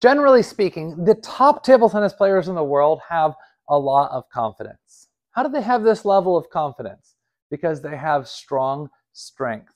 Generally speaking, the top table tennis players in the world have a lot of confidence. How do they have this level of confidence? Because they have strong strength.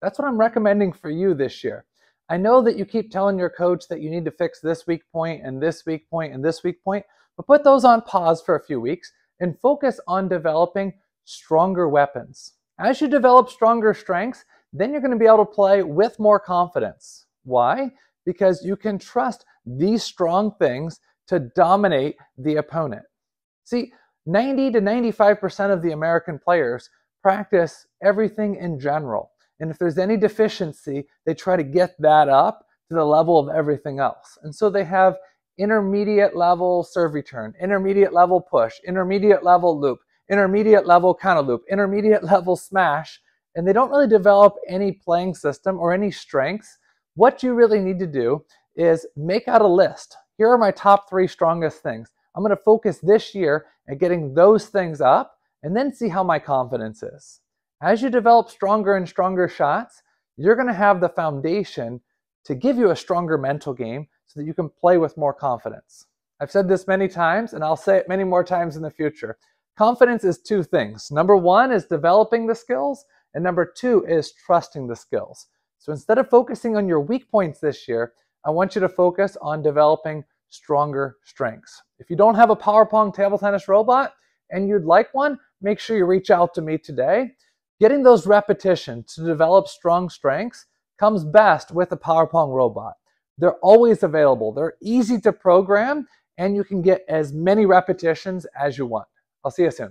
That's what I'm recommending for you this year. I know that you keep telling your coach that you need to fix this weak point and this weak point and this weak point, but put those on pause for a few weeks and focus on developing stronger weapons. As you develop stronger strengths, then you're going to be able to play with more confidence. Why? Because you can trust these strong things to dominate the opponent. See, 90 to 95% of the American players practice everything in general. And if there's any deficiency, they try to get that up to the level of everything else. And so they have intermediate level serve return, intermediate level push, intermediate level loop, intermediate level counter loop, intermediate level smash, and they don't really develop any playing system or any strengths. What you really need to do is make out a list. Here are my top three strongest things. I'm going to focus this year at getting those things up and then see how my confidence is. As you develop stronger and stronger shots, you're going to have the foundation to give you a stronger mental game so that you can play with more confidence. I've said this many times and I'll say it many more times in the future. Confidence is two things. Number one is developing the skills, and number two is trusting the skills. So instead of focusing on your weak points this year, I want you to focus on developing stronger strengths. If you don't have a Power Pong table tennis robot and you'd like one, make sure you reach out to me today. Getting those repetitions to develop strong strengths comes best with a Power Pong robot. They're always available. They're easy to program and you can get as many repetitions as you want. I'll see you soon.